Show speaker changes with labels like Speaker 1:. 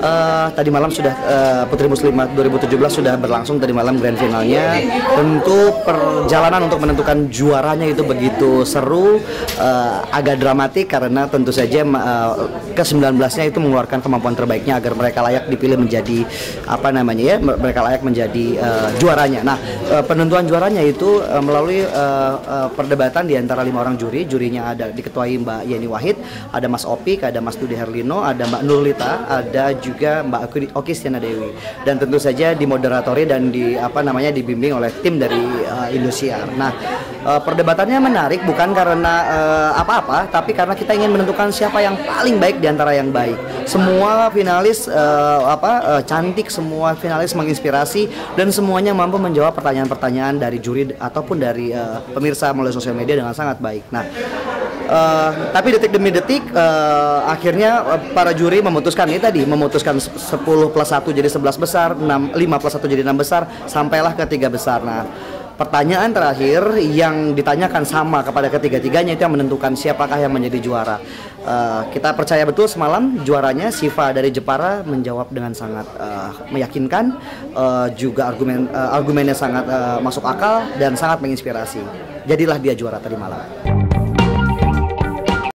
Speaker 1: uh, tadi malam sudah uh, Putri Muslimat 2017 sudah berlangsung tadi malam grand finalnya. Tentu perjalanan untuk menentukan juaranya itu begitu seru, uh, agak dramatik karena tentu saja uh, ke-19-nya itu mengeluarkan kemampuan terbaiknya agar mereka layak dipilih menjadi apa namanya ya, mereka layak menjadi uh, juaranya. Nah, uh, penentuan juaranya itu uh, melalui uh, uh, perdebatan di antara lima orang juri. Jurinya ada diketuai Mbak Yeni Wahid, ada Mas Opik, ada Mas Dudi Herlino, ada Mbak Nurlita, ada juga Mbak Oki Stiana Dewi. Dan tentu saja dimoderatori dan di apa namanya dibimbing oleh tim dari uh, Indosiar. Nah, uh, perdebatannya menarik bukan karena apa-apa, uh, tapi karena kita ingin menentukan siapa yang paling baik di antara yang baik. Semua finalis uh, apa uh, cantik, semua finalis menginspirasi dan semuanya mampu menjawab pertanyaan-pertanyaan dari juri ataupun dari uh, pemirsa melalui sosial media dengan sangat baik. Nah, uh, tapi detik demi detik uh, akhirnya uh, para juri memutuskan ini tadi memutuskan 10 plus 1 jadi 11 besar, 6 5 plus 1 jadi 6 besar sampailah ke tiga besar. Nah, pertanyaan terakhir yang ditanyakan sama kepada ketiga-tiganya itu yang menentukan siapakah yang menjadi juara. Uh, kita percaya betul semalam juaranya Siva dari Jepara menjawab dengan sangat uh, meyakinkan, uh, juga argumen uh, argumennya sangat uh, masuk akal dan sangat menginspirasi. Jadilah dia juara tadi malam.